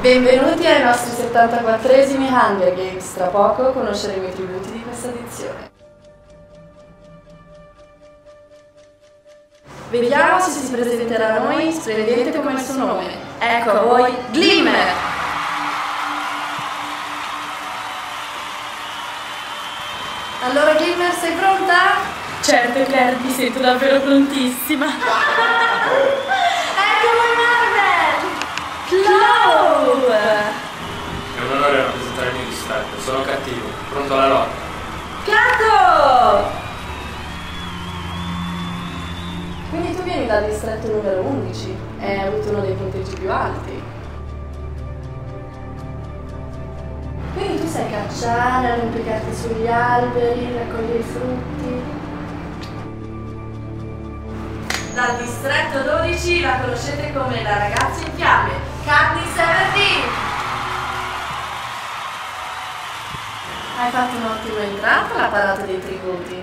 Benvenuti ai nostri 74esimi Hunger Games. Tra poco conosceremo i tributi di questa edizione. Vediamo se si presenterà a noi splendente come il suo nome. Ecco a voi Glimmer! Allora Glimmer, sei pronta? Certo Claire, mi sento davvero prontissima. Clow! È un onore rappresentare il mio distretto, sono cattivo, pronto alla lotta. Cato! Quindi tu vieni dal distretto numero 11 e hai avuto uno dei punteggi più alti. Quindi tu sai cacciare, arrampicarti sugli alberi, raccogliere i frutti. Dal distretto 12 la conoscete come la ragazza in fiamme, Candy Seventeen. Hai fatto un'ottima entrata alla parata dei tributi.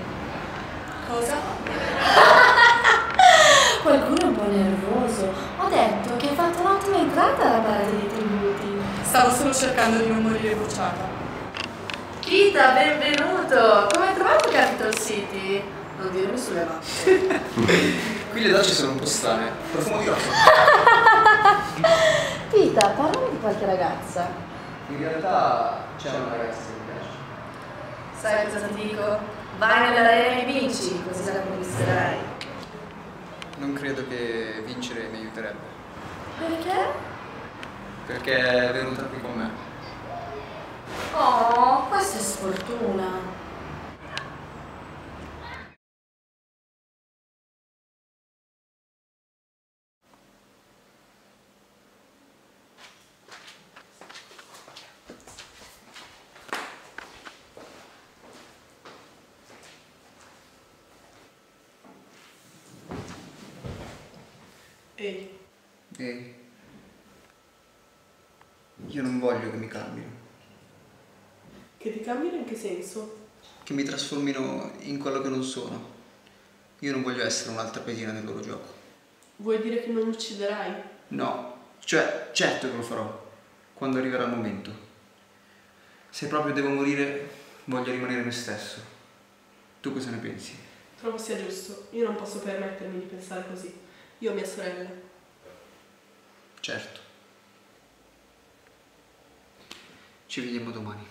Cosa? Qualcuno è un po' nervoso. Ho detto che hai fatto un'ottima entrata alla parata dei tributi. Stavo solo cercando di non morire bruciata. Kita, benvenuto! Come hai trovato Capital City? Non dirmi sulle macchine. Qui le docce sono un po' strane. Profumo di rossi. Pita, parlami di qualche ragazza. In realtà c'è una ragazza che mi piace. Sai cosa ti dico? Vai nell'arena e vinci, così la conquisterai. Non credo che vincere mi aiuterebbe. Perché? Perché è venuta qui con me. Oh, questa è sfortuna. Ehi, E io non voglio che mi cambino. che ti cambiano in che senso? Che mi trasformino in quello che non sono. Io non voglio essere un'altra pedina nel loro gioco. Vuoi dire che non ucciderai? No, cioè, certo che lo farò. Quando arriverà il momento. Se proprio devo morire, voglio rimanere me stesso. Tu cosa ne pensi? Trovo sia giusto. Io non posso permettermi di pensare così. Io ho mia sorella. Certo. Ci vediamo domani.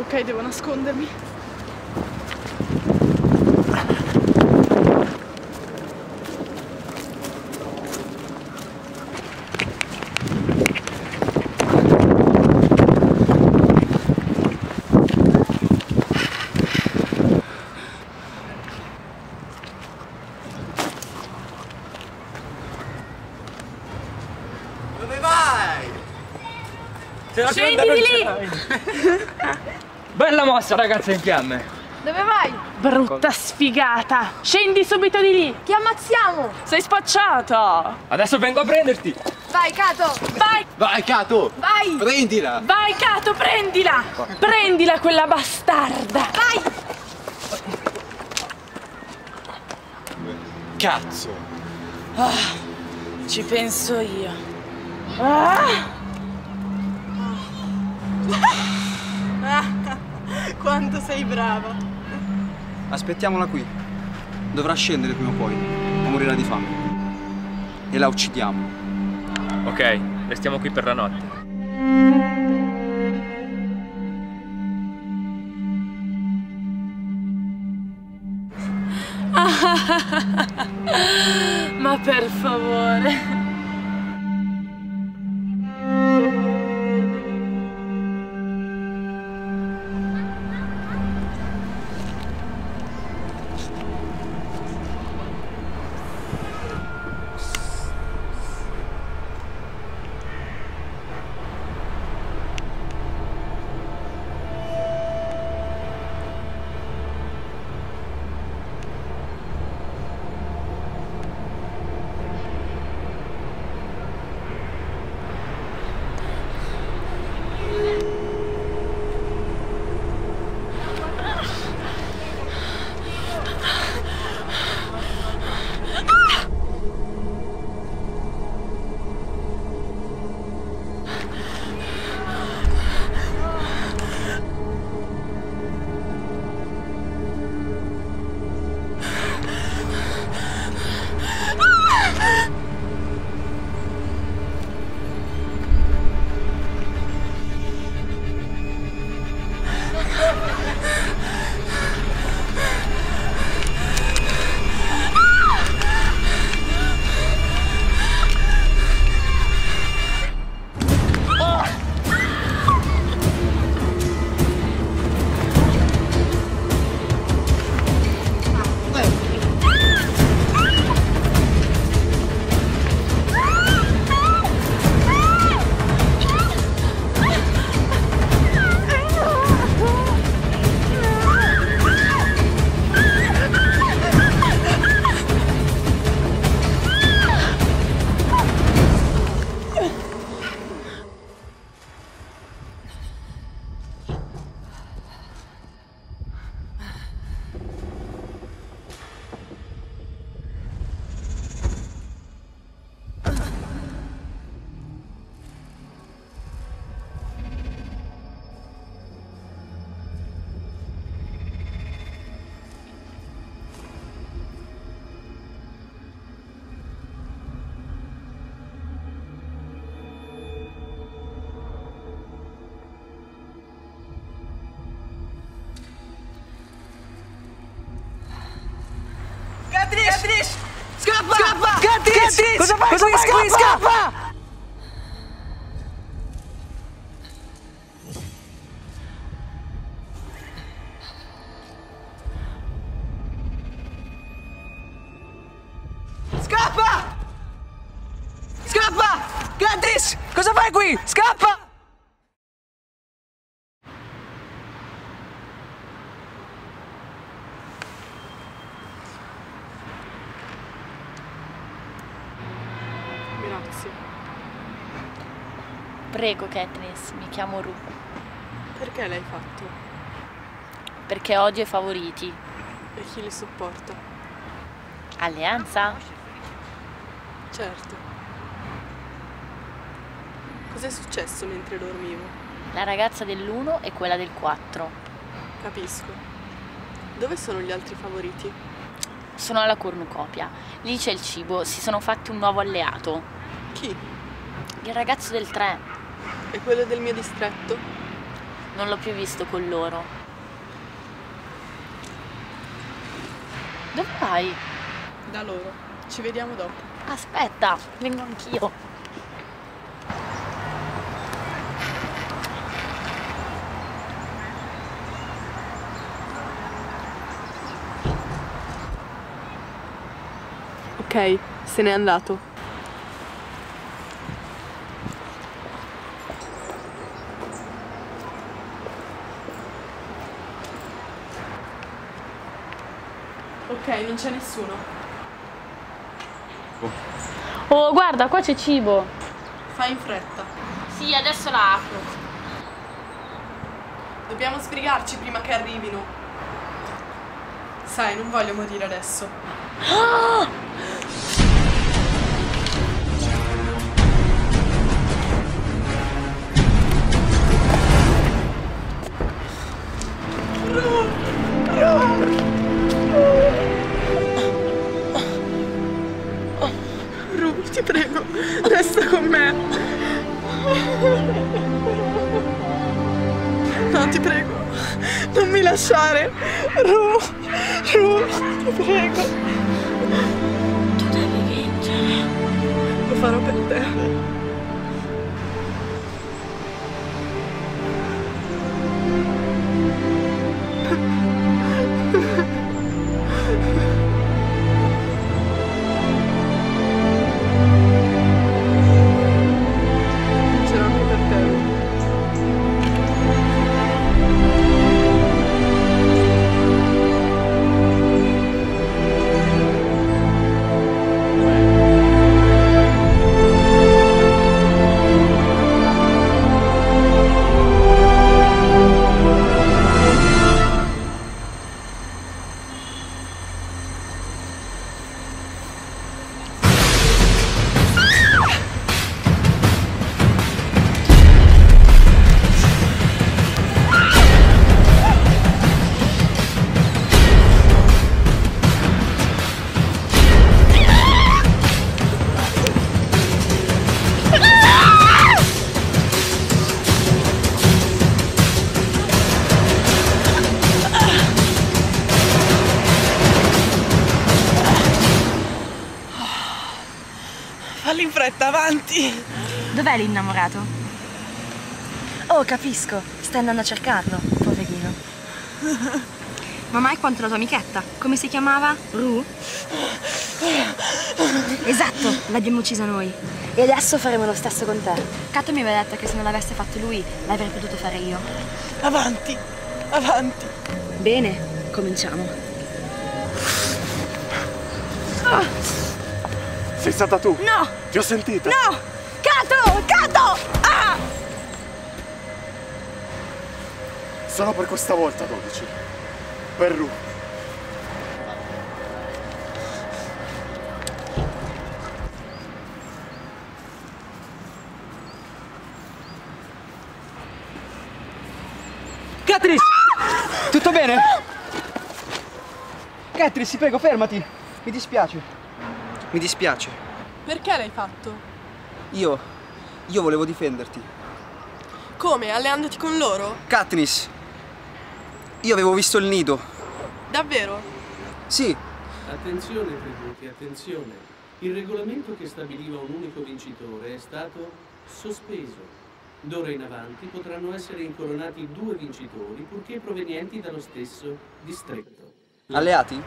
Ok, devo nascondermi. Dove vai? Scendi di lì! Mossa, ragazza in fiamme! Dove vai? Brutta sfigata! Scendi subito di lì! Ti ammazziamo! Sei spacciata! Adesso vengo a prenderti! Vai, Cato! Vai! Vai, Cato! Vai! Prendila! Vai, Cato, prendila! Prendila quella bastarda! Vai! Cazzo! Ci penso io. Ah! Quanto sei brava. Aspettiamola qui. Dovrà scendere prima o poi, o morirà di fame. E la uccidiamo. Ok, restiamo qui per la notte. Ma per favore. Scappa! Gattis! Cosa fai Cosa? Fai Scappa! Scappa! Scappa! Scappa! Gattis! Cosa fai qui? Scappa! Prego, Katniss, mi chiamo Ru, Perché l'hai fatto? perché odio i favoriti. E chi li sopporta? Alleanza? Certo. Cos'è successo mentre dormivo? La ragazza dell'1 e quella del 4. Capisco. Dove sono gli altri favoriti? Sono alla cornucopia. Lì c'è il cibo, si sono fatti un nuovo alleato. Chi? Il ragazzo del 3. E quello del mio distretto? Non l'ho più visto con loro. Dove vai? Da loro. Ci vediamo dopo. Aspetta, vengo anch'io. Ok, se n'è andato. Ok, non c'è nessuno. Oh, guarda, qua c'è cibo. Fai in fretta. Sì, adesso la apro. Dobbiamo sbrigarci prima che arrivino. Sai, non voglio morire adesso. Ru, resta con me. No, ti prego, non mi lasciare. Ru, Ru, ti prego. Tu devi vincere. Lo farò per te. Fretta, avanti! Dov'è l'innamorato? Oh, capisco. Stai andando a cercarlo, poverino. Ma mai quanto la tua amichetta? Come si chiamava? Ru? Esatto, l'abbiamo uccisa noi. E adesso faremo lo stesso con te. Cato mi aveva detto che se non l'avesse fatto lui, l'avrei potuto fare io. Avanti, avanti! Bene, cominciamo. Sei stata tu? No! Ti ho sentita. No! Cato! Cato! Ah! Solo per questa volta, 12. Per Ru. Catrice! Tutto bene? Catrice, ti prego, fermati. Mi dispiace. Mi dispiace. Perché l'hai fatto? Io. Io volevo difenderti. Come? Alleandoti con loro? Katniss. Io avevo visto il nido. Davvero? Sì, Attenzione, Tributi, attenzione. Il regolamento che stabiliva un unico vincitore è stato sospeso. D'ora in avanti potranno essere incoronati due vincitori purché provenienti dallo stesso distretto. alleati?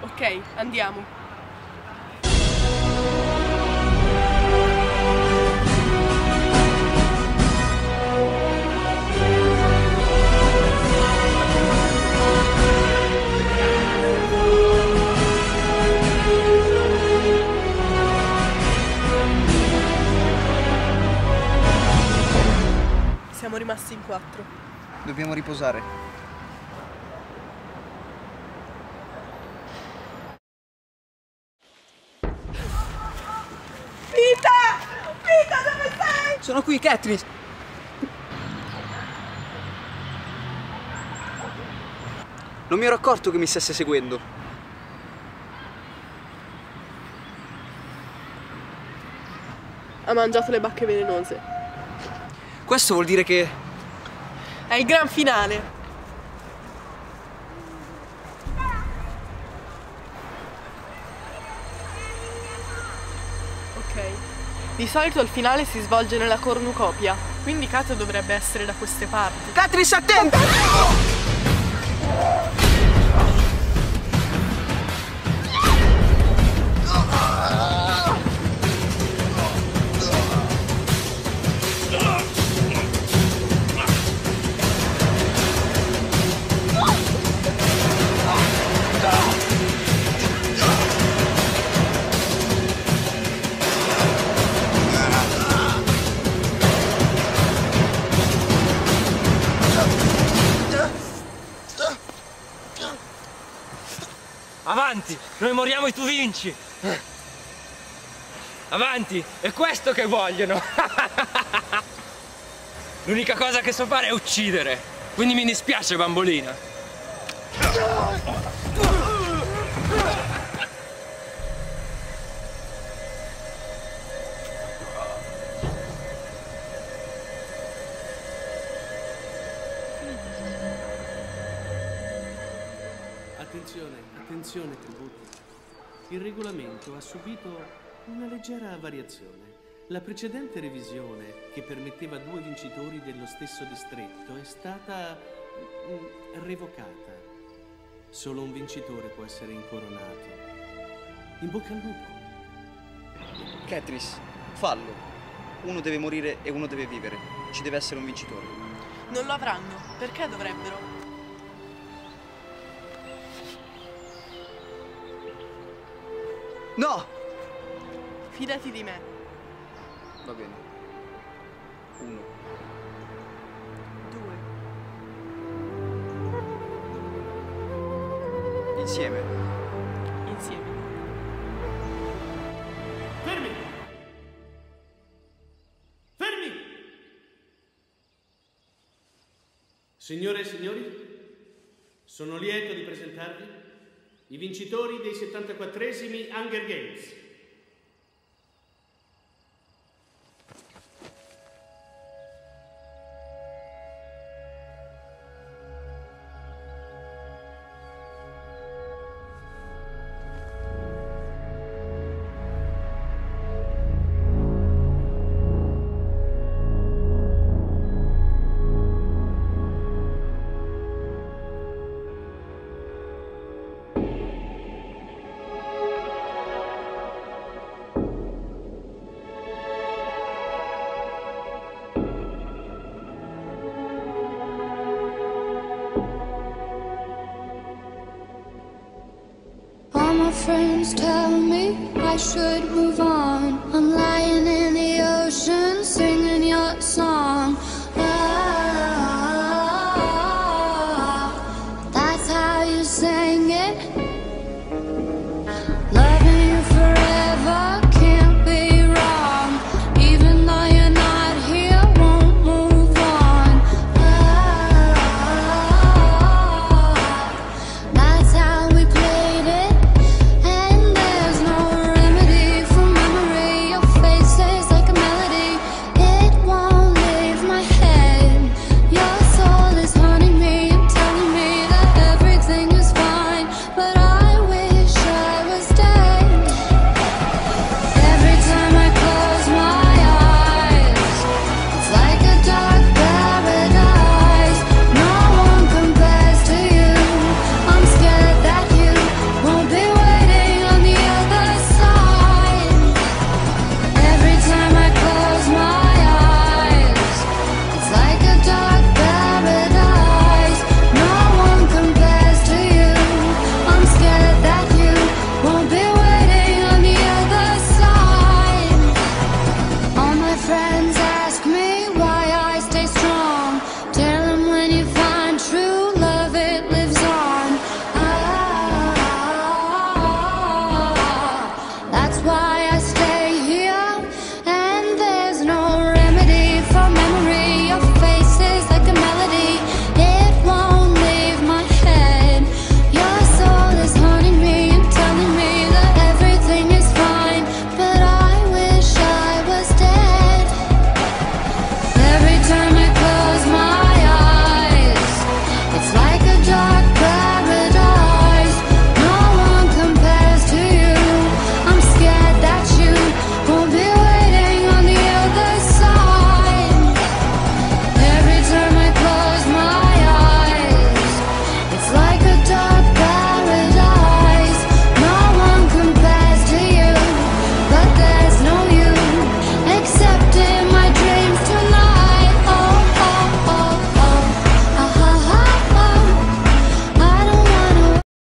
Ok, andiamo. Siamo rimasti in quattro. Dobbiamo riposare. Vita! Vita, dove sei? Sono qui, Katniss. Non mi ero accorto che mi stesse seguendo. Ha mangiato le bacche velenose. Questo vuol dire che... È il gran finale. Ok. Di solito il finale si svolge nella cornucopia, quindi Kato dovrebbe essere da queste parti. Catris, attenta! Avanti, noi moriamo e tu vinci. Avanti, è questo che vogliono. L'unica cosa che so fare è uccidere. Quindi mi dispiace, bambolina. Attenzione, tributi. Il regolamento ha subito una leggera variazione. La precedente revisione, che permetteva due vincitori dello stesso distretto, è stata mm, revocata. Solo un vincitore può essere incoronato. In bocca al lupo. Catris, fallo. Uno deve morire e uno deve vivere. Ci deve essere un vincitore. Non lo avranno. Perché dovrebbero? No! Fidati di me. Va bene. Uno. Due. Insieme. Insieme. Fermi! Fermi! Signore e signori, sono lieto di presentarvi i vincitori dei 74esimi Hunger Games. Friends tell me I should move on. I'm lying in